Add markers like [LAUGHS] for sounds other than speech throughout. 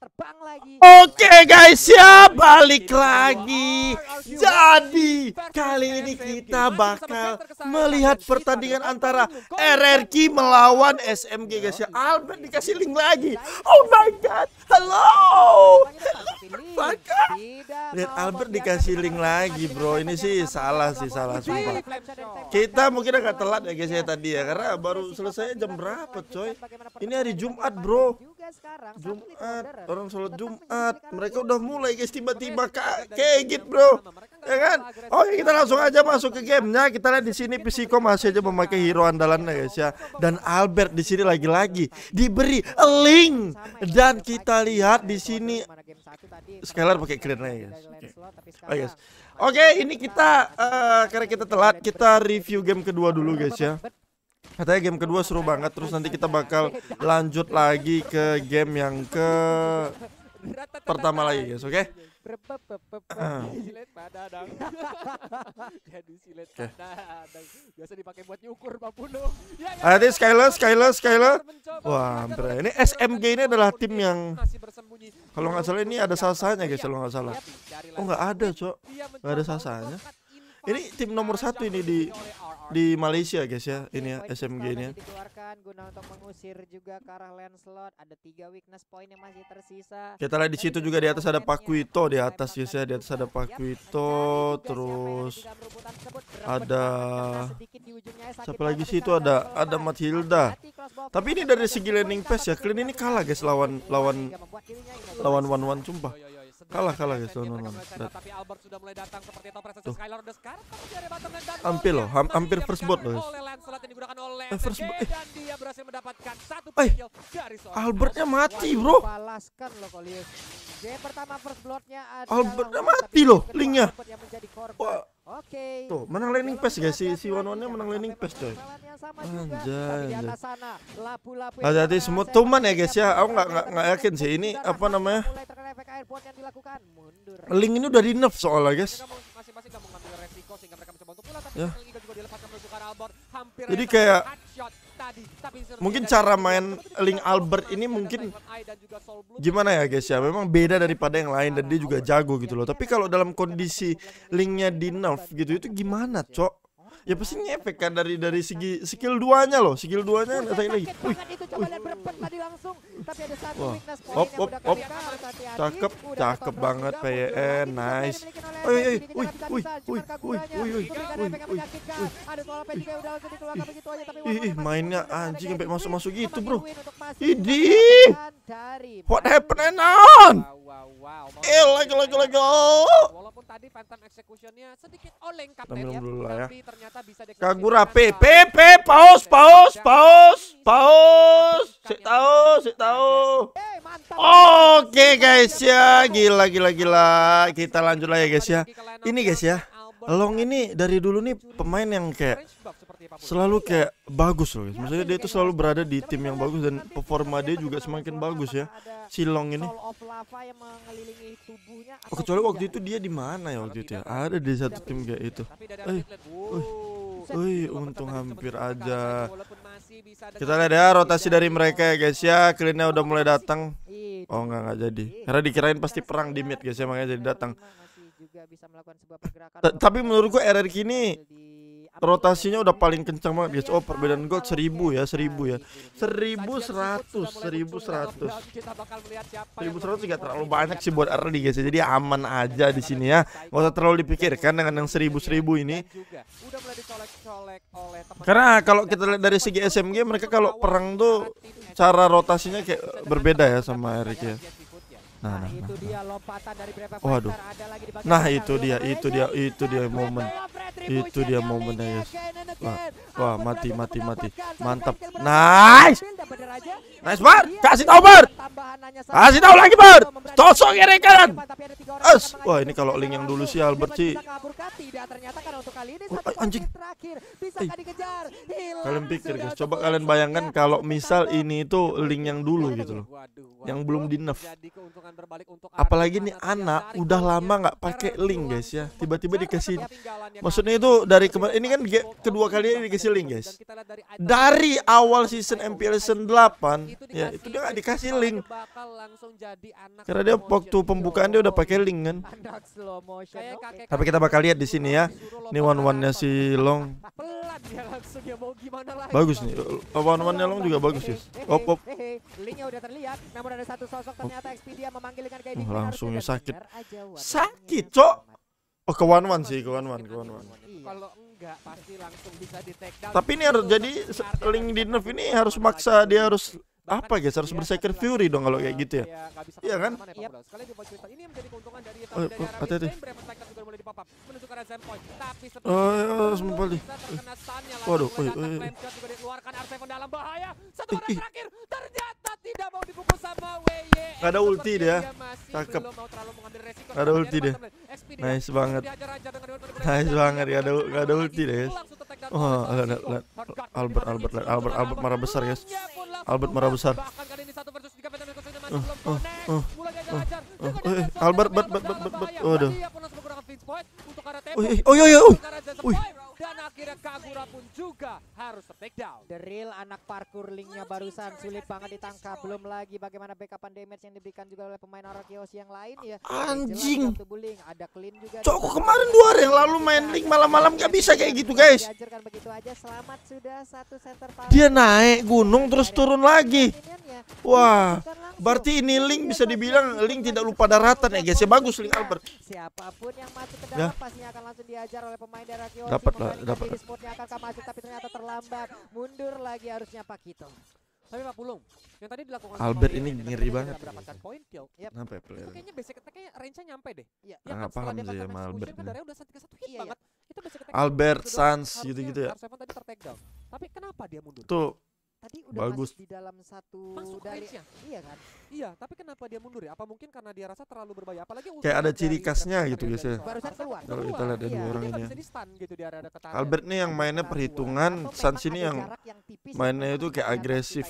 terbang lagi. Oke guys ya balik lagi Jadi kali ini kita bakal melihat pertandingan antara RRQ melawan SMG guys ya Albert dikasih link lagi Oh my god Halo Lihat Albert dikasih link lagi bro Ini sih salah sih salah sumpah Kita mungkin agak telat ya guys ya tadi ya Karena baru selesai jam berapa coy Ini hari Jumat bro Jumat orang sholat Jumat mereka udah mulai guys tiba-tiba kayak gitu bro. Ya kan? oke kita langsung aja masuk ke gamenya. Kita lihat di sini Psiko masih aja memakai hero andalannya guys ya. Dan Albert di sini lagi-lagi diberi link. Dan kita lihat di sini Skylar pakai clear guys. Oke. Guys. Oke ini kita uh, karena kita telat kita review game kedua dulu guys ya Katanya game kedua seru banget Terus nanti kita bakal lanjut lagi ke game yang ke Pertama lagi guys oke okay? Ada Skyler, Skyler, Skyler. Wah, hampir. Ini SMG ini adalah tim yang kalau nggak salah ini ada sasanya guys kalau nggak salah. Oh nggak ada cok, nggak ada sasanya. Ini tim nomor satu ini di di Malaysia guys ya. Ini ya SMG ini ya. dikeluarkan guna untuk mengusir juga ke arah Lancelot. Ada tiga weakness point yang masih tersisa. Kita lihat di situ juga di atas ada Pakuito di atas guys ya. Di atas ada Pakuito terus ada siapa lagi situ? ada ada Matilda tapi ini dari segi landing pass ya. Clean ini kalah guys lawan lawan lawan one one sumpah Kalah kalah ya Sonon. Tapi Albert sudah mulai datang seperti top prestasi Skylar udah sekarang bottom lane dan hampir loh, hampir first blood loh. Oleh Lancelot yang digunakan oleh eh, first bot Eh. Dan dia berhasil mendapatkan satu eh, kill dari Sono Albertnya mati, Bro. Balaskan loh Kolius. Game pertama first bloodnya Albertnya mati loh, linknya. Wah, Oke. Tuh, menang landing pass guys si si One One-nya menang landing pass coy. Anjay. Hati-hati semua tuman ya guys ya. Aku nggak nggak yakin sih ini apa namanya. Link ini udah di nerf soalnya guys. Ya. Jadi kayak mungkin cara main Link Albert ini mungkin gimana ya guys ya memang beda daripada yang lain dan dia juga jago gitu loh tapi kalau dalam kondisi linknya di nerf gitu itu gimana cok ya pasti ngefek kan dari dari segi skill duanya loh skill duanya ada lagi wih, wih. Wah op op op cakep cakep banget PN nice wih wih wih wih wih wih wih wih wih ih mainnya anjing sampai masuk masuk gitu bro idi what happened on eh lagi lagi lagi walaupun tadi Phantom Executionnya sedikit oleng kapten ya tapi ternyata Kagura P P P paus paus paus paus tahu si tahu Oke guys ya gila gila gila kita lanjut lagi guys ya ini guys ya Long ini dari dulu nih pemain yang kayak selalu kayak bagus loh guys. Maksudnya dia itu selalu berada di tim yang bagus dan performa dia juga semakin bagus ya. Si Long ini. Oh, kecuali waktu itu dia di mana ya waktu itu ya? Ada di satu tim kayak itu. Eh, Wih, untung hampir aja. Kita lihat ya rotasi dari mereka ya guys ya. Cleannya udah mulai datang. Oh enggak enggak jadi. Karena dikirain pasti perang di mid guys ya makanya jadi datang. Tapi menurutku RRQ ini rotasinya udah paling kencang banget guys oh perbedaan gold seribu ya seribu ya. Seribu seratus seribu seratus. seribu seratus tidak terlalu banyak sih buat early guys. Jadi aman aja di sini ya. nggak usah terlalu dipikirkan dengan yang seribu seribu ini. karena kalau kita lihat dari segi SMG mereka kalau perang tuh cara rotasinya kayak berbeda ya sama RRQ ya Nah, nah, itu nah, dia lompatan dari Waduh. Nah, itu dia, itu dia, itu dia momen. Itu dia momennya, guys. Wah, wah, mati, mati, mati. Mantap. Nice. Nice, Bar. Kasih tahu, Bar. Kasih tahu lagi, Bar. Tosok kiri kanan. Es. Wah, ini kalau link yang dulu sih Albert sih. Oh, anjing. Eh. Kalian pikir, guys. Coba kalian bayangkan kalau misal ini itu link yang dulu gitu loh. Yang belum di nerf serangan berbalik untuk apalagi nih anak udah lama nggak pakai link guys ya. tiba-tiba dikasih maksudnya itu dari kemarin ini kan kedua kali ini dikasih link guys. dari awal season MPL season item 8 itu ya itu dia nggak dikasih link. bakal langsung jadi anak karena dia waktu pembukaan dia udah pakai link kan? Tapi kita bakal lihat di sini ya ini one one nya si Long. Pelan dia langsung ya mau gimana lagi? Bagus nih one one nya Long juga bagus guys. op op. linknya udah terlihat. Namun ada satu sosok ternyata Expedia Oh, ya sakit. aja one Sakit, one-nya Cok. oh ke one one sih ke one one ke one one Iya. kalau enggak pasti langsung bisa di take down. Tapi ini harus jadi link di nerf ini harus maksa dia harus apa guys? Harus bersekir fury dong kalau kayak gitu ya. Iya kan? Keuntungan dari Oh, oh, hati-hati. Oh, iya, sempat stun-nya. Waduh, oi, oi, oi. Flame Shot juga dikeluarkan. R7 dalam bahaya. Satu terakhir tidak mau dipukul sama WY. Nggak ada ulti dia. Cakep. Nggak ada ulti dia. Nice banget. Nice banget, nggak ada- nggak ada ulti deh, guys. Oh, Albert, Albert, lihat. Albert, Albert marah besar, guys. Albert marah besar. Uh, uh, Albert, bet, bet, bet, bet. Waduh. Oh, iya, oh, iya, iya, oh. Akhirnya Kagura pun juga harus down. The real anak parkour linknya barusan sulit banget ditangkap. Belum lagi bagaimana backupan damage yang diberikan juga oleh pemain Arakios yang lain ya. Anjing. Ada clean juga. Cok, kemarin dua hari yang lalu main link malam-malam gak bisa kayak gitu guys Diajarkan begitu aja. Selamat sudah satu center power. Dia naik gunung terus turun lagi Minionnya. Wah. Berarti ini link bisa dibilang link tidak lupa daratan ya guys ya bagus link Albert Siapa pun yang masuk ke Ya. dalam pastinya akan langsung diajar oleh pemain dari Kyoshi. Dapat lah, dapat. diri spotnya akan masuk tapi ternyata terlambat. Mundur lagi harusnya Pakito. Tapi Pak Pulung, yang tadi dilakukan Albert ini ngeri banget. mendapatkan. Kenapa ya Itu player kayaknya basic attack-nya range-nya nyampe deh. Iya. Ya nggak paham dia sih sama Albert kan darahnya udah 31 hit Iya, banget. Itu basic attack Albert, Sudah Sans gitu-gitu ya. R7 tadi ter-take down. Tapi kenapa dia mundur? Tuh Tadi udah Bagus. masuk di dalam satu Masuk dari range-nya. Iya kan? Iya, tapi kenapa dia mundur ya? Apa mungkin karena dia rasa terlalu berbahaya? Apalagi Kayak ada ciri dari khasnya gitu, guys, dari ya. Barusan keluar. Kalau kita lihat dari Iya. orang ini ya. gitu di area ketahanan. Albert nih yang mainnya perhitungan dua. Sans ini yang jarak yang tipis mainnya itu kayak agresif.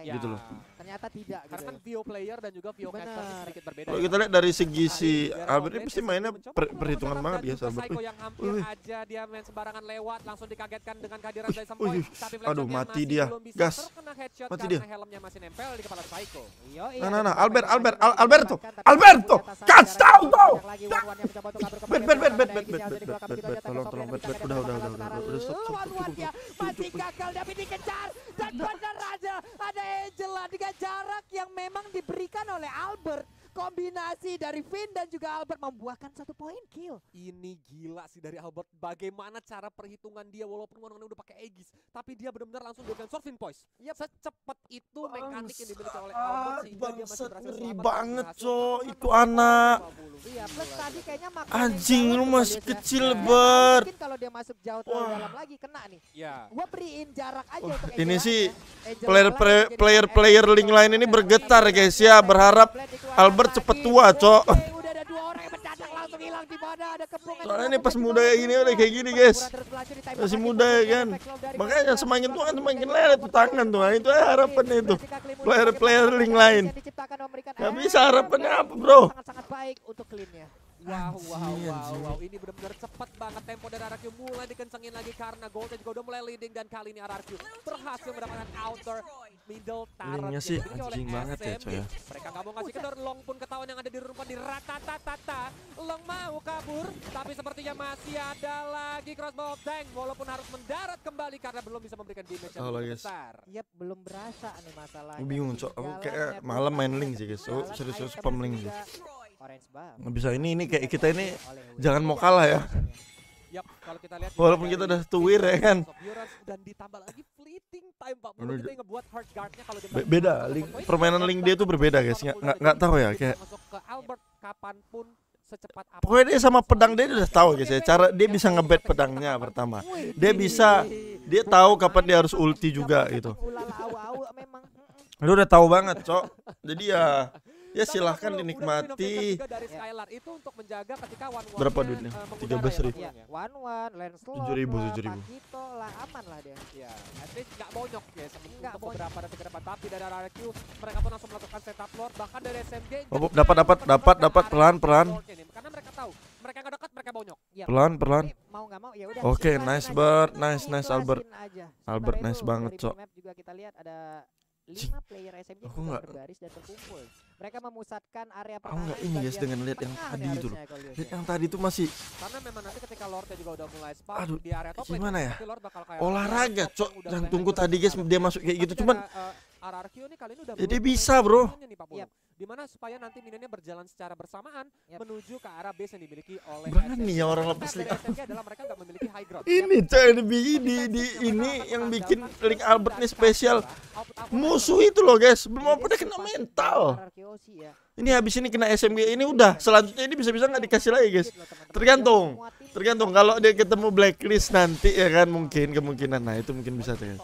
Ya. gitu loh. Ternyata tidak gitu. Karena kan ya. Vio player dan juga Benar. caster sedikit berbeda. Kalau ya. kita lihat dari segi si Dari Albert ini pasti mainnya perhitungan banget ya Albert Psycho Wih, yang hampir aja dia main sembarangan lewat langsung dikagetkan dengan kehadiran. Tapi aduh, mati dia. Gas. Mati dia. helmnya masih nempel di kepala Psycho. Iya, nah, nah, beberapa Albert, Albert, Al- Alberto, Alberto, mencoba untuk kabur Bet, bet, bet, bet, bet, bet, bet, bet, bet, tolong, tolong, bet, bet, udah, udah, udah, udah, udah, stop, stop, cukup, cukup. gagal tapi dikejar. Dan benar aja ada Angela dengan jarak yang memang diberikan oleh Albert kombinasi dari Finn dan juga Albert membuahkan satu poin kill Ini gila sih dari Albert. Bagaimana cara perhitungan dia walaupun one udah pakai Aegis, tapi dia benar-benar langsung dengan Sorvin Poise. Secepat itu mekanik yang dimiliki oleh Albert sehingga dia masih Bangsat berhasil ngeri banget cok melakukan Itu anak 20. Iya plus tadi kayaknya makan Anjing, lu masih kecil, Bert. mungkin kalau dia masuk jauh terlalu Wah. dalam lagi kena nih Ya. gua beriin jarak aja Wah, untuk ini sih ya. Angela player player player link gitu. lain ini Dan bergetar Albert guys ya Albert berharap dikeluarkan Albert cepet tua cok mendadak langsung hilang di mana? Ada kepungan Soalnya ini pas muda kayak gini udah kayak gini, guys. Masih muda ya posisinya kan. Makanya semakin tua Langsung semakin lelet tuh tangan tuh Nah, itu aja harapannya itu. Player-player link lain. Gak bisa harapannya apa bro? sangat-sangat baik untuk clean-nya. Wow, wow, wow, wow. Ini benar-benar cepat banget. Tempo dari RRQ mulai dikencengin lagi karena Goldnya juga udah mulai leading dan kali ini RRQ berhasil mendapatkan outer middle yang sih anjing banget ya, coy ya. Mereka nggak mau ngasih kendor, Long pun ketahuan yang ada di rumah di rata-tata. Long mau kabur, tapi sepertinya masih ada lagi crossbow tank walaupun harus mendarat kembali karena belum bisa memberikan damage yang Oh, begitu guys. besar. Yep, belum berasa nih masalahnya. Bingung cok Aku kayak malam main link sih guys jalan serius-serius spam dan link sih. Nggak bisa ini ini kayak kita ini jangan mau kalah ya Yap, kalau kita lihat Walaupun kita udah tuwir ya kan. Dan ditambah lagi fleeting time kita ngebuat hard guard-nya kalau dia Be- beda, link- permainan link dia tuh berbeda, guys. Nggak- nggak- tahu ya, dia kayak- masuk ke Albert kapan pun secepat apa. Pokoknya dia sama pedang dia udah tahu guys ya Cara dia bisa ngebet pedangnya pertama Dia bisa Dia tahu kapan dia harus ulti juga gitu. Lu udah tahu banget cok Jadi ya Ya silahkan 40, udah dinikmati. win of dari. Skylar itu untuk menjaga ketika one one Berapa duitnya? 13.000. Ya, one one, Lancelot 7.000, lah, 7.000. Pakito lah, aman lah dia. Ya, at least nggak bonyok ya sebelum Nggak untuk bonyok. beberapa detik ke depan. Tapi dari RRQ mereka pun langsung melakukan setup lord bahkan dari SMG. Oh, dapat, dapat, dapat, dapat, pelan, pelan. Karena mereka tahu mereka nggak dekat mereka bonyok. Ya, Pelan, pelan. Ini mau nggak mau ya udah. Oke, nice. Bert. Nice, nice, Albert. aja. Albert, nice banget, Cok. map juga kita lihat ada Lima player SMG Aku nggak- berbaris dan terkumpul. Mereka memusatkan area Aku nggak pertahanan ini guys dengan lihat yang tadi itu loh. lihat ya. yang tadi itu masih Karena memang nanti ketika lordnya juga udah mulai spawn Aduh, di area top lane, gimana ya? lord bakal kayak olahraga, cok. yang tunggu tadi guys dia masuk kayak gitu cuman uh, RRQ nih kali ini udah Ya, dia mulai bisa, bro. minionnya nih. Di mana supaya nanti minionnya berjalan secara bersamaan Yap. menuju ke arah base yang dimiliki oleh Berani SMG. ya orang lepas. SMG adalah mereka nggak memiliki high ground. ini coy di, di, di, di ini yang bikin link Albert nih spesial. Musuh itu loh guys, belum apa udah kena mental. Ya. Ini habis ini kena SMG ini udah. Selanjutnya ini bisa-bisa nggak dikasih lagi guys. Teman-teman. Tergantung. Tergantung kalau dia ketemu blacklist nanti ya kan mungkin kemungkinan. Nah itu mungkin bisa tuh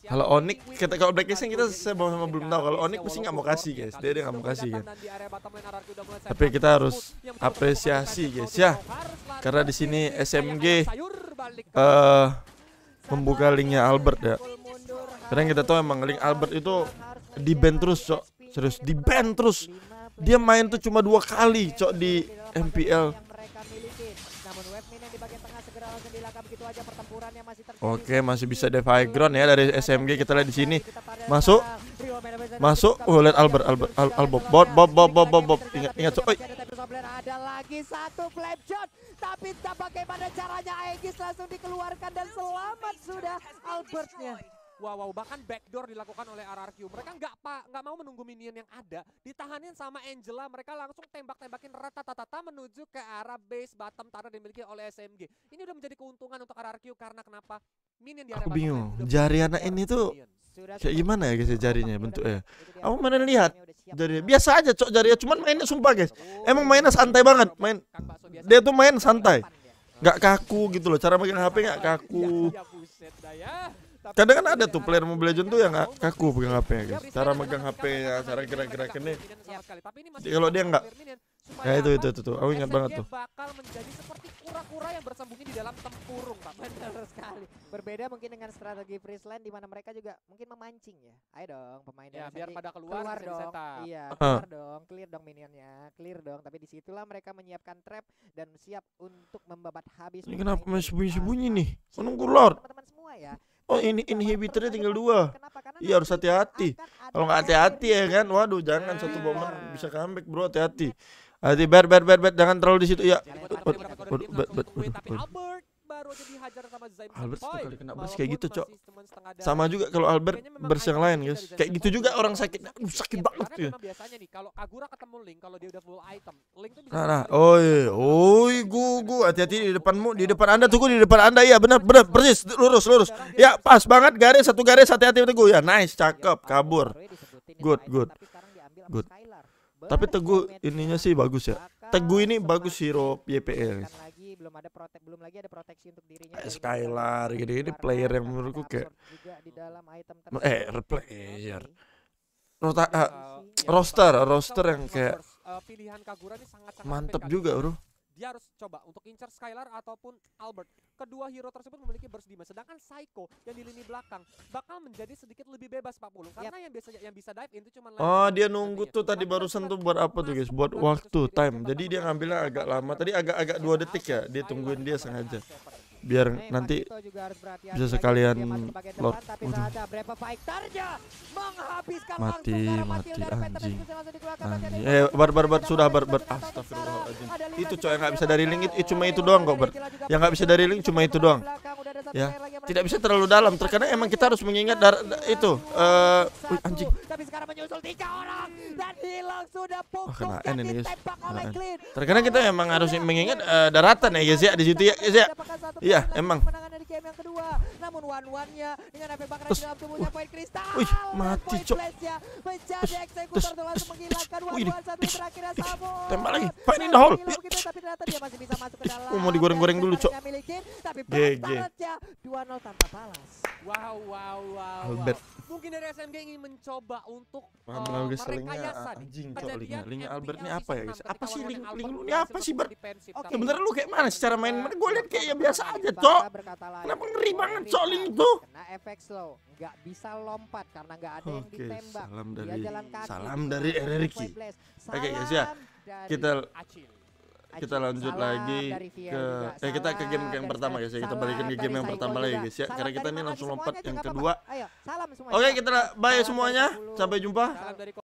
Kalau win-win kita kalau blacklist untuk kita saya belum tahu. Kalau Onyx pasti nggak mau kasih guys. Dia dia nggak mau kasih kan. Tapi kita harus apresiasi, guys, ya. Karena di sini SMG, ke Eh membuka linknya Albert ya. Karena kita tahu emang link Albert itu di ban terus, Cok. Serius di ban terus. Dia main tuh cuma dua kali, Cok, di MPL. Oke, masih bisa high ground ya dari SMG kita lihat di sini. Masuk. Masuk. Oh, lihat Albert, Albert, Al Albert. Bob, Bob, Bob, Bob, Bob, Bob. Ingat, ingat. Oi. Ada lagi satu flap shot tapi bagaimana caranya Aegis langsung dikeluarkan dan selamat sudah Albertnya. Wow, wow, bahkan backdoor dilakukan oleh RRQ. Mereka nggak pak, nggak mau menunggu minion yang ada, ditahanin sama Angela. Mereka langsung tembak-tembakin rata-tata menuju ke arah base bottom tanah dimiliki oleh SMG. Ini udah menjadi keuntungan untuk RRQ karena kenapa? Minion di area Aku bingung. Jari anak ini tuh Kayak gimana ya guys ya jarinya bentuknya? Aku mana lihat Ini udah siap Jari banget. biasa aja cok jarinya cuman mainnya sumpah guys. Oh, Emang mainnya santai banget, main-. Dia tuh main santai. Nggak kaku gitu loh. Cara megang HP nggak kaku. [LAUGHS] Ya, ya ya. Kadang kan ada tuh player Mobile Legends tuh yang kaku pegang HP ya guys. Cara megang HP-nya, ketika cara mereka gerak-gerakannya. nggak punya sama sekali. Tapi ini masih Jadi kalau dia nggak-. Ya itu itu itu tuh. Aku ingat banget tuh. bakal menjadi seperti kura-kura yang bersembunyi di dalam tempurung, Pak. Benar sekali. Berbeda mungkin dengan strategi Friesland di mana mereka juga mungkin memancing ya. Ayo dong pemain Ya, biar pada keluar, keluar dong. Iya, Ah. keluar dong, clear dong minionnya, clear dong. Tapi di situlah mereka menyiapkan trap dan siap untuk membabat habis. Ini kenapa masih sembunyi-sembunyi nih? Menunggu Lord. Teman-teman semua ya. Oh ini inhibitornya tinggal dua. Iya, harus hati-hati. Kalau nggak hati-hati ya kan, waduh jangan satu momen bisa comeback bro, hati-hati. Hati ber ber ber ber jangan terlalu di situ ya. Albert dihajar sama Zaim Albert kali kena Walaupun kayak gitu, Cok. Sama juga kalau Albert burst yang lain guys. Kayak gitu juga orang sakit. Aduh sakit Iya, banget ya. memang biasanya nih kalau Kagura ketemu Link kalau dia udah full item, Link tuh bisa Nah, nah, oi, oi, gugu, hati-hati di depanmu, di depan anda tunggu di depan anda, iya benar, benar, persis, lurus, lurus, ya pas banget garis satu garis hati-hati teguh, ya nice, cakep, kabur, Good, good. Good. tapi teguh ininya sih bagus ya, teguh ini bagus hero YPL. Lagi belum ada protek belum lagi ada proteksi untuk dirinya dari Skylar, gini-gini karena player yang menurutku kayak di dalam item Eh, player. Rota, Uh, roster, kalau- roster yang kayak uh, pilihan Kagura ini mantep juga bro. Dia harus coba untuk incar Skylar ataupun Albert. Kedua hero tersebut memiliki burst damage, sedangkan Psycho yang di lini belakang bakal menjadi sedikit lebih bebas Pak Pulung karena yang biasa yang bisa dive itu cuma Oh dia nunggu tuh tadi barusan tuh buat apa tuh guys? Buat waktu time. Jadi dia ngambilnya agak lama. Tadi agak-agak dua detik ya. Dia tungguin dia sengaja. Biar Nih, nanti bisa sekalian masuk ke bagian Lord. Waduh. Mati, mati, anjing. Anjing. Eh, bar bar bar sudah bar bar. Astagfirullahaladzim. Itu coy yang nggak bisa dari link itu cuma itu doang kok bar. Yang nggak bisa dari link cuma itu doang. Ya, Tidak bisa terlalu dalam. Terkadang emang kita harus mengingat dar- da- itu. Eh, wih, anjing. Tapi sekarang menyusul tiga orang dan hilang sudah pukul kena N ini, guys. ditembak Kena oleh N. Clean. Terkadang kita emang harus mengingat eh, daratan ya guys ya di situ ya guys ya. Iya, emang. Game yang kedua. Namun one one-nya dengan efek bakaran di dalam tubuhnya poin kristal. wih, mati, poin Cok. menjadi eksekutor terus, tuh langsung terus, menghilangkan terus, one wih, one satu terus, Sabo. tembak lagi. Find in the hole. Tapi ternyata dia masih bisa masuk ke dalam. Oh, mau digoreng-goreng dulu, Cok. tapi GG. balas-balasnya 2-0 tanpa balas. Wow, wow, wow. Albert. Mungkin dari SMG ingin mencoba untuk eh, merekayasa nih. anjing cok linknya linknya Albert ini apa ya 6 guys apa sih link link lu ini apa sih bermain ber defensif, Oke. tapi sebenarnya lu kayak mana secara main Kita gue lihat kayak ya biasa aja cok. Kenapa ngeri banget link itu Kena efek slow, nggak bisa lompat karena nggak ada yang Oke, ditembak. salam Dia dari jalan kaki. salam dari. Salam Oke, guys, ya. kita Acil. Kita lanjut Salam lagi ke juga. eh kita ke game yang pertama guys ya kita balikin ke game yang pertama lagi guys ya karena kita ini langsung lompat yang kedua oke kita bye semuanya dari 10. sampai jumpa Salam dari